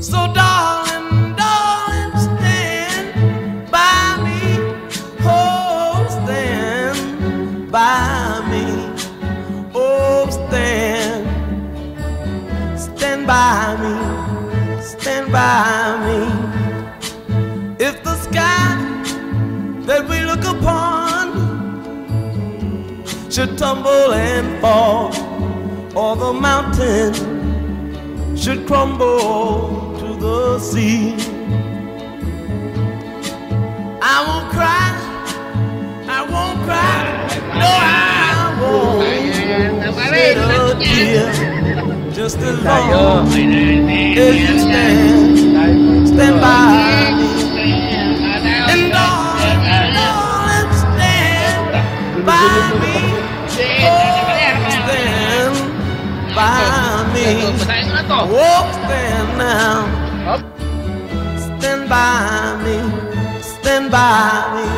So, darling, darling, stand by me. Oh, stand by me. Oh, stand, stand by me. Stand by me. If the sky that we look upon should tumble and fall, or the mountain should crumble the sea. I won't cry, I won't cry, no, I won't shed a tear. Just as long as you stand, stand by me. And darling, darling, stand by me. Stand by me. Oh, stand now. Stand by me. Stand by me.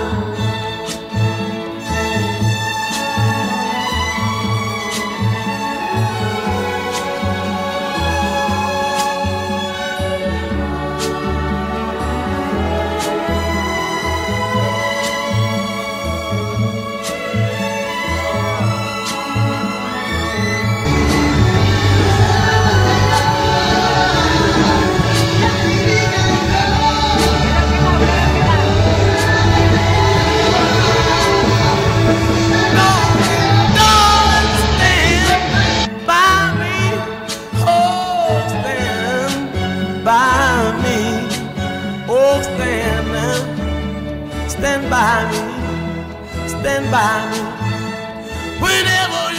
By me. Stand by me. Whenever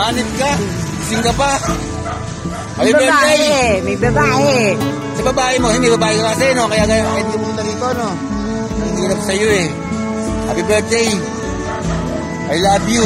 Anit ka? Sing ka pa? May babae, may babae. Sa babae mo, hindi babae ka kasi, no? Kaya hindi mo punta rito, no? Ang hirap sa'yo, eh. Happy birthday! I love you!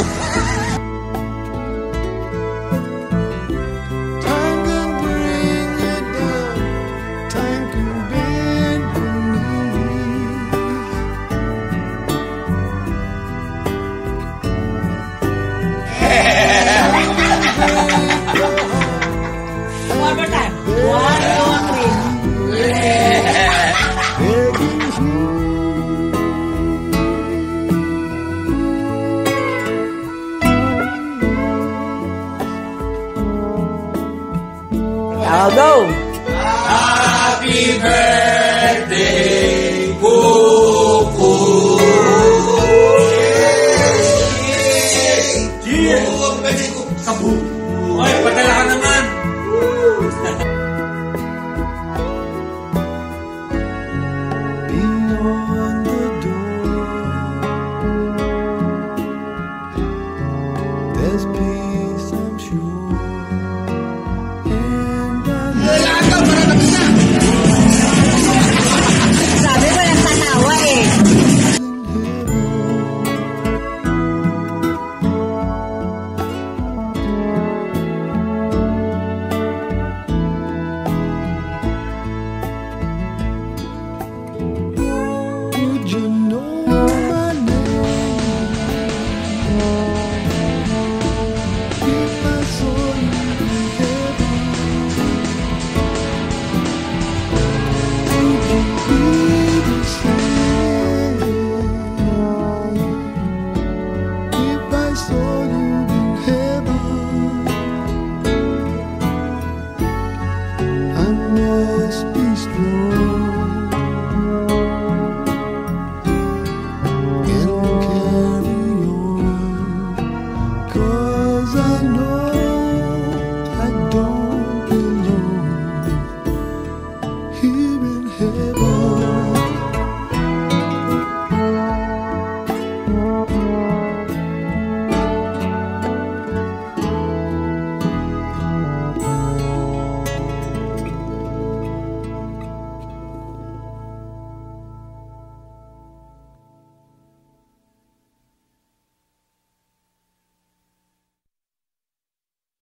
this beast road.